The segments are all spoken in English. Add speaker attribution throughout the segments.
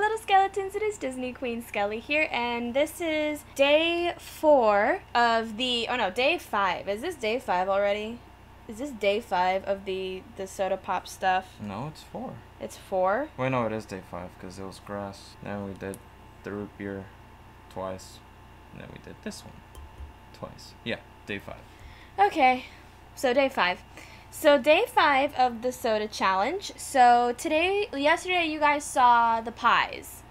Speaker 1: little skeletons. It is Disney Queen Skelly here, and this is day four of the. Oh no, day five. Is this day five already? Is this day five of the the soda pop stuff?
Speaker 2: No, it's four.
Speaker 1: It's four.
Speaker 2: Wait, no, it is day five because it was grass. Then we did the root beer twice. And then we did this one twice. Yeah, day five.
Speaker 1: Okay, so day five. So day five of the soda challenge. So today, yesterday, you guys saw the pies.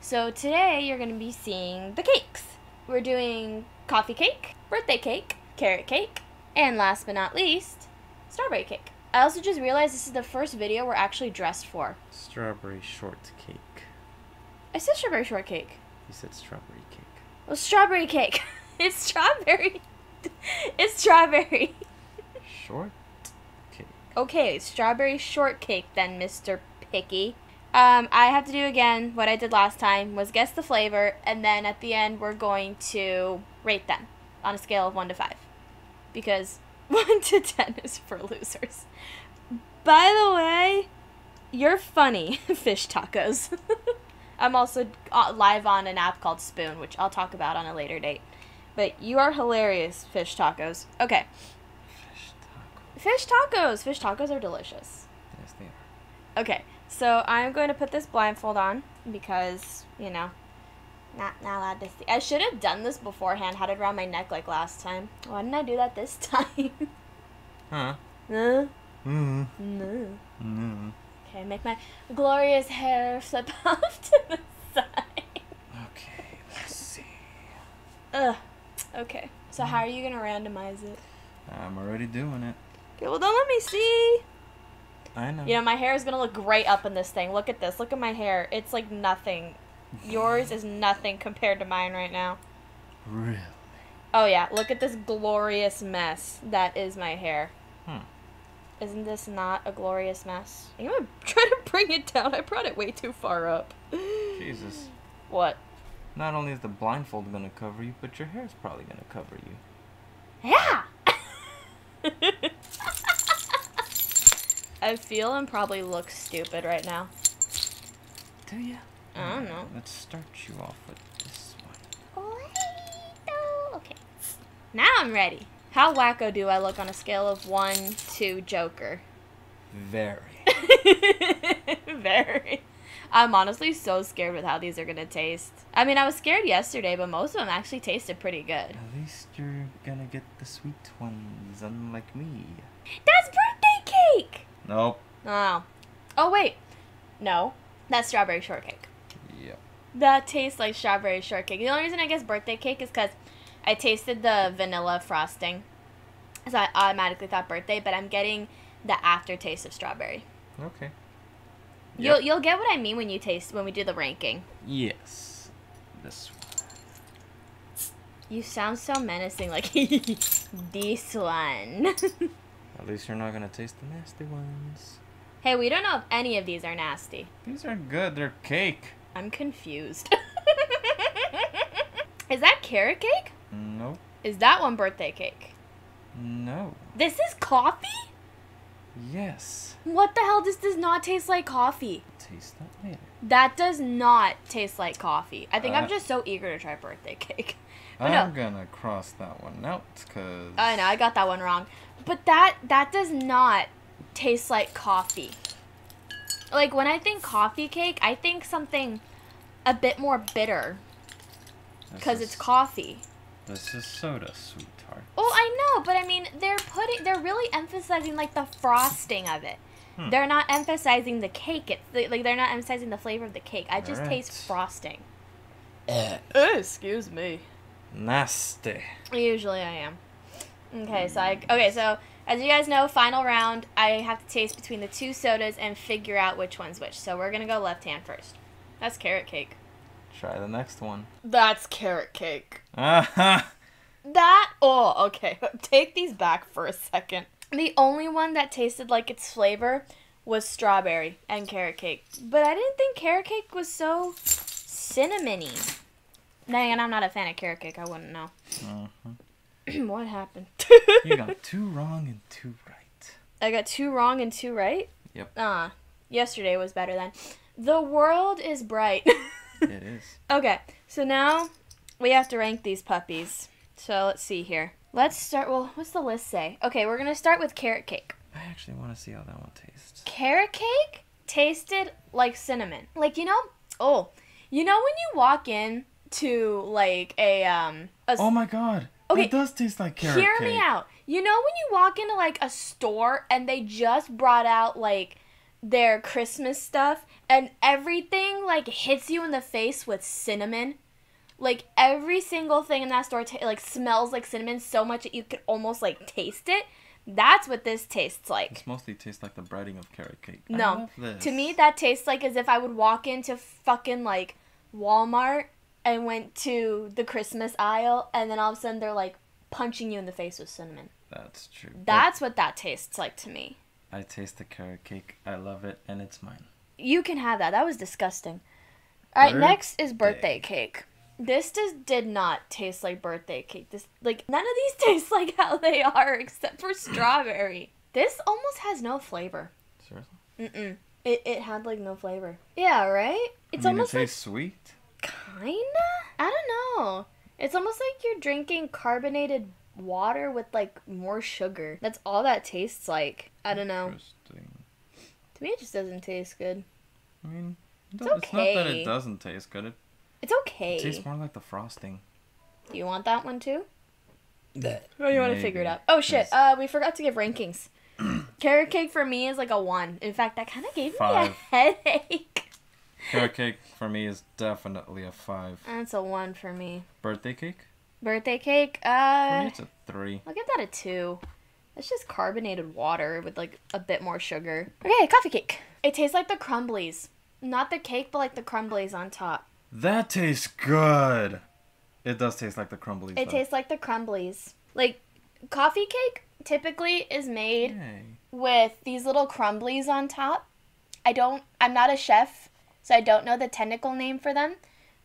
Speaker 1: So today, you're gonna be seeing the cakes. We're doing coffee cake, birthday cake, carrot cake, and last but not least, strawberry cake. I also just realized this is the first video we're actually dressed for.
Speaker 2: Strawberry shortcake.
Speaker 1: I said strawberry shortcake.
Speaker 2: You said strawberry cake.
Speaker 1: Well, strawberry cake. it's strawberry. it's strawberry.
Speaker 2: Short.
Speaker 1: Okay, strawberry shortcake then, Mr. Picky. Um, I have to do again what I did last time was guess the flavor, and then at the end we're going to rate them on a scale of one to five, because one to ten is for losers. By the way, you're funny, fish tacos. I'm also uh, live on an app called Spoon, which I'll talk about on a later date. But you are hilarious, fish tacos. Okay.
Speaker 2: Fish
Speaker 1: tacos. Fish tacos are delicious.
Speaker 2: Yes, they are.
Speaker 1: Okay, so I'm going to put this blindfold on because, you know, not, not allowed to see. I should have done this beforehand, had it around my neck like last time. Why didn't I do that this time?
Speaker 2: Huh?
Speaker 1: no,
Speaker 2: Mm.
Speaker 1: no.
Speaker 2: Mm.
Speaker 1: Okay, make my glorious hair slip off to the side.
Speaker 2: Okay, let's see.
Speaker 1: Ugh. Okay, so how are you going to randomize it?
Speaker 2: I'm already doing it.
Speaker 1: Okay, well, don't let me see.
Speaker 2: I know.
Speaker 1: You know, my hair is gonna look great up in this thing. Look at this. Look at my hair. It's like nothing. Yours is nothing compared to mine right now.
Speaker 2: Really?
Speaker 1: Oh yeah, look at this glorious mess that is my hair.
Speaker 2: Hmm.
Speaker 1: Isn't this not a glorious mess? I'm gonna try to bring it down. I brought it way too far up.
Speaker 2: Jesus.
Speaker 1: What?
Speaker 2: Not only is the blindfold gonna cover you, but your hair's probably gonna cover you.
Speaker 1: Yeah! I feel and probably look stupid right now.
Speaker 2: Do you?
Speaker 1: I don't know.
Speaker 2: Let's start you off with this one.
Speaker 1: Okay. Now I'm ready. How wacko do I look on a scale of 1 to Joker?
Speaker 2: Very.
Speaker 1: Very. I'm honestly so scared with how these are gonna taste. I mean, I was scared yesterday, but most of them actually tasted pretty good.
Speaker 2: At least you're gonna get the sweet ones, unlike me.
Speaker 1: That's birthday cake!
Speaker 2: Nope.
Speaker 1: Oh. Oh, wait. No. That's strawberry shortcake.
Speaker 2: Yep.
Speaker 1: That tastes like strawberry shortcake. The only reason I guess birthday cake is because I tasted the vanilla frosting. So I automatically thought birthday, but I'm getting the aftertaste of strawberry.
Speaker 2: Okay.
Speaker 1: You'll you'll get what I mean when you taste when we do the ranking.
Speaker 2: Yes. This one.
Speaker 1: You sound so menacing, like this one.
Speaker 2: At least you're not gonna taste the nasty ones.
Speaker 1: hey, we don't know if any of these are nasty.
Speaker 2: These are good. They're cake.
Speaker 1: I'm confused. is that carrot cake?
Speaker 2: Nope.
Speaker 1: Is that one birthday cake?
Speaker 2: No.
Speaker 1: This is coffee?
Speaker 2: Yes.
Speaker 1: What the hell? This does not taste like coffee.
Speaker 2: Taste that later.
Speaker 1: That does not taste like coffee. I think I'm
Speaker 2: Uh,
Speaker 1: just so eager to try birthday cake. But
Speaker 2: I'm
Speaker 1: no,
Speaker 2: gonna cross that one out because.
Speaker 1: I know I got that one wrong. But that that does not taste like coffee. Like when I think coffee cake, I think something a bit more bitter because it's coffee.
Speaker 2: This is soda, sweetheart.
Speaker 1: Oh, I know, but I mean, they're putting, they're really emphasizing like the frosting of it.
Speaker 2: Hmm.
Speaker 1: They're not emphasizing the cake. It's they- like they're not emphasizing the flavor of the cake. I just
Speaker 2: Alright.
Speaker 1: taste frosting.
Speaker 2: Eh.
Speaker 1: excuse me.
Speaker 2: Nasty.
Speaker 1: Usually I am. Okay, so I okay, so as you guys know, final round, I have to taste between the two sodas and figure out which one's which. So we're gonna go left hand first. That's carrot cake.
Speaker 2: Try the next one.
Speaker 1: That's carrot cake.
Speaker 2: Ah
Speaker 1: That oh okay. Take these back for a second. The only one that tasted like its flavor was strawberry and carrot cake. But I didn't think carrot cake was so cinnamony. Again, I'm not a fan of carrot cake. I wouldn't know.
Speaker 2: Mhm.
Speaker 1: what happened?
Speaker 2: You got two wrong and two right.
Speaker 1: I got two wrong and two right.
Speaker 2: Yep.
Speaker 1: Ah, yesterday was better then. The world is bright.
Speaker 2: it is.
Speaker 1: okay, so now we have to rank these puppies. So let's see here. Let's start. Well, what's the list say? Okay, we're gonna start with carrot cake.
Speaker 2: I actually want to see how that one tastes.
Speaker 1: Carrot cake tasted like cinnamon. Like you know, oh, you know when you walk in to like a um. A,
Speaker 2: Oh my god.
Speaker 1: Okay,
Speaker 2: It does taste like carrot
Speaker 1: hear
Speaker 2: cake.
Speaker 1: me out. You know when you walk into like a store and they just brought out like their Christmas stuff and everything like hits you in the face with cinnamon. Like every single thing in that store ta- like smells like cinnamon so much that you could almost like taste it. That's what this tastes like.
Speaker 2: This mostly tastes like the breading of carrot cake.
Speaker 1: No. To me, that tastes like as if I would walk into fucking like Walmart and went to the Christmas aisle, and then all of a sudden they're like punching you in the face with cinnamon.
Speaker 2: That's true. But
Speaker 1: That's what that tastes like to me.
Speaker 2: I taste the carrot cake. I love it, and it's mine.
Speaker 1: You can have that. That was disgusting. All right, next is birthday cake. This just did not taste like birthday cake. This like none of these taste like how they are except for strawberry. This almost has no flavor.
Speaker 2: Seriously?
Speaker 1: Mm-mm. It, it had like no flavor. Yeah, right? It's
Speaker 2: I mean,
Speaker 1: almost
Speaker 2: it
Speaker 1: like
Speaker 2: sweet.
Speaker 1: Kinda? I don't know. It's almost like you're drinking carbonated water with like more sugar. That's all that tastes like. I don't know.
Speaker 2: Interesting.
Speaker 1: To me, it just doesn't taste good.
Speaker 2: I mean,
Speaker 1: It's
Speaker 2: it's, it's not that it doesn't taste good. It
Speaker 1: It's okay.
Speaker 2: It tastes more like the frosting.
Speaker 1: Do you want that one too? That. Or you want to figure it out? Oh shit! Uh, we forgot to give rankings. Carrot cake for me is like a one. In fact, that kind of gave me a headache.
Speaker 2: Carrot cake for me is definitely a five.
Speaker 1: That's a one for me.
Speaker 2: Birthday cake?
Speaker 1: Birthday cake.
Speaker 2: For
Speaker 1: Uh,
Speaker 2: me, it's a three.
Speaker 1: I'll give that a two. It's just carbonated water with like a bit more sugar. Okay, coffee cake. It tastes like the crumblies. Not the cake, but like the crumblies on top.
Speaker 2: That tastes good. It does taste like the crumblies.
Speaker 1: It
Speaker 2: though.
Speaker 1: tastes like the crumblies. Like coffee cake typically is made
Speaker 2: Yay.
Speaker 1: with these little crumblies on top. I don't I'm not a chef, so I don't know the technical name for them,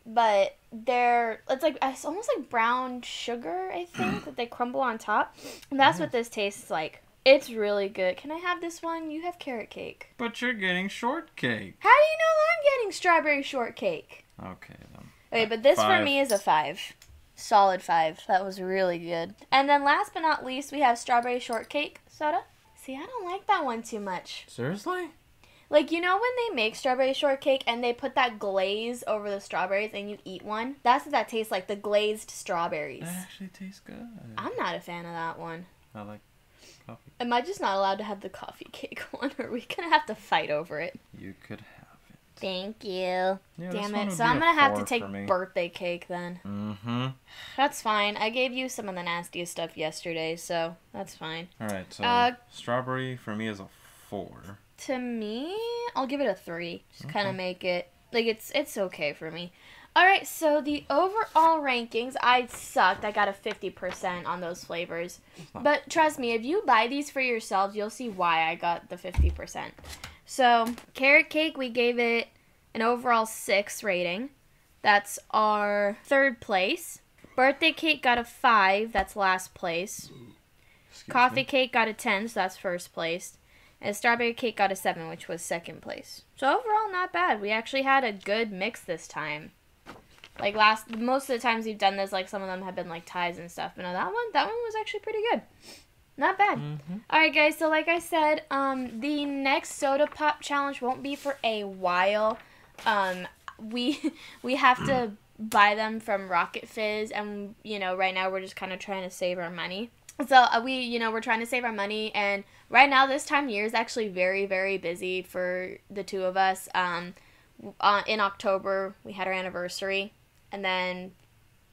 Speaker 1: but they're it's like it's almost like brown sugar, I think, that they crumble on top. And that's what this tastes like. It's really good. Can I have this one? You have carrot cake.
Speaker 2: But you're getting shortcake.
Speaker 1: How do you know I'm getting strawberry shortcake?
Speaker 2: Okay then.
Speaker 1: Okay, but this for me is a five. Solid five. That was really good. And then last but not least, we have strawberry shortcake soda. See, I don't like that one too much.
Speaker 2: Seriously?
Speaker 1: Like, you know when they make strawberry shortcake and they put that glaze over the strawberries and you eat one? That's what that tastes like, the glazed strawberries.
Speaker 2: That actually tastes good.
Speaker 1: I'm not a fan of that one.
Speaker 2: I like coffee.
Speaker 1: Am I just not allowed to have the coffee cake one? Or are we gonna have to fight over it?
Speaker 2: You could.
Speaker 1: Thank you.
Speaker 2: Yeah,
Speaker 1: Damn it. So I'm gonna have to take birthday cake then.
Speaker 2: Mm-hmm.
Speaker 1: That's fine. I gave you some of the nastiest stuff yesterday, so that's fine.
Speaker 2: All right. So
Speaker 1: Uh,
Speaker 2: strawberry for me is a four.
Speaker 1: To me, I'll give it a three. Just kind of make it like it's it's okay for me. All right, so the overall rankings, I sucked. I got a fifty percent on those flavors, but trust me, if you buy these for yourselves, you'll see why I got the fifty percent. So carrot cake, we gave it an overall six rating. That's our third place. Birthday cake got a five. That's last place.
Speaker 2: Excuse
Speaker 1: Coffee
Speaker 2: me.
Speaker 1: cake got a 10, so that's first place. And strawberry cake got a 7, which was second place. So overall, not bad. We actually had a good mix this time. Like last, most of the times we've done this, like some of them have been like ties and stuff. But no, that one, that one was actually pretty good. Not bad.
Speaker 2: Mhm.
Speaker 1: All right, guys. So like I said, um, the next soda pop challenge won't be for a while. Um, we we have to buy them from Rocket Fizz, and you know, right now we're just kind of trying to save our money. So uh, we, you know, we're trying to save our money, and right now this time of year is actually very, very busy for the two of us. Um, uh, in October we had our anniversary, and then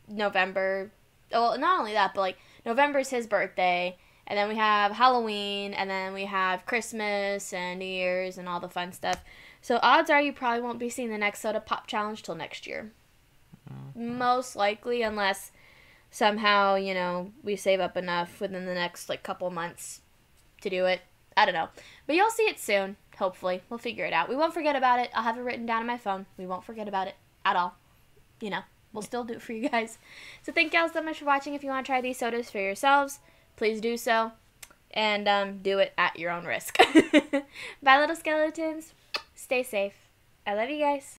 Speaker 1: November. Well, not only that, but like November's his birthday, and then we have Halloween, and then we have Christmas and New Year's and all the fun stuff. So odds are you probably won't be seeing the next soda pop challenge till next year. Mm-hmm. Most likely, unless somehow you know we save up enough within the next like couple months to do it. I don't know, but you'll see it soon. Hopefully, we'll figure it out. We won't forget about it. I'll have it written down on my phone. We won't forget about it at all. You know, we'll still do it for you guys. So thank y'all so much for watching. If you want to try these sodas for yourselves, please do so, and um, do it at your own risk. Bye, little skeletons. Stay safe. I love you guys.